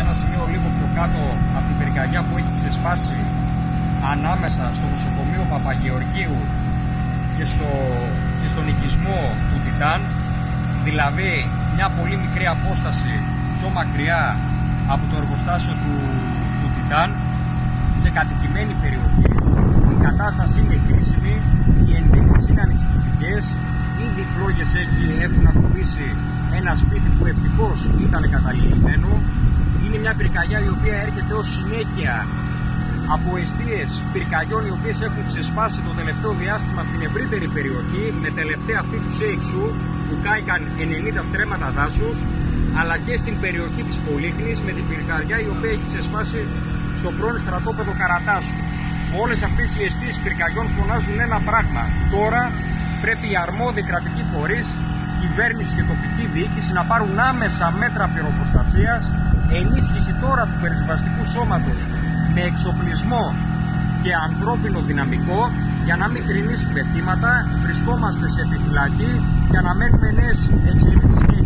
σε ένα σημείο λίγο πιο κάτω από την πυρκαγιά που έχει ξεσπάσει ανάμεσα στο νοσοκομείο Παπαγεωργίου και, στο, και στον οικισμό του Τιτάν. Δηλαδή μια πολύ μικρή απόσταση πιο μακριά από το εργοστάσιο του, του Τιτάν. Σε κατοικημένη περιοχή η κατάσταση είναι κρίσιμη οι ενδείξεις είναι ανησυχητικές. Ήδη φλόγες έχουν ακουμπήσει ένα σπίτι που ευτυχώς ήταν καταλημμένο είναι μια πυρκαγιά η οποία έρχεται ως συνέχεια από αιστείες πυρκαγιών οι οποίες έχουν ξεσπάσει το τελευταίο διάστημα στην ευρύτερη περιοχή με τελευταία αυτή τους ΣΕΙΞΟΥ που κάηκαν 90 στρέμματα δάσους αλλά και στην περιοχή της Πολύχνης με την πυρκαγιά η οποία έχει ξεσπάσει στο πρώην στρατόπεδο Καρατάσου. Όλες αυτές οι αιστείες πυρκαγιών φωνάζουν ένα πράγμα. Τώρα πρέπει οι αρμόδιοι κρατικοί φορείς, κυβέρνηση και τοπική διοίκηση να πάρουν άμεσα μέτρα πυροπροστασίας, ενίσχυση τώρα του περιβαστικού σώματος με εξοπλισμό και ανθρώπινο δυναμικό για να μην θρυνήσουμε θύματα, βρισκόμαστε σε επιφυλακή για να μένουμε νέες εξελίξεις και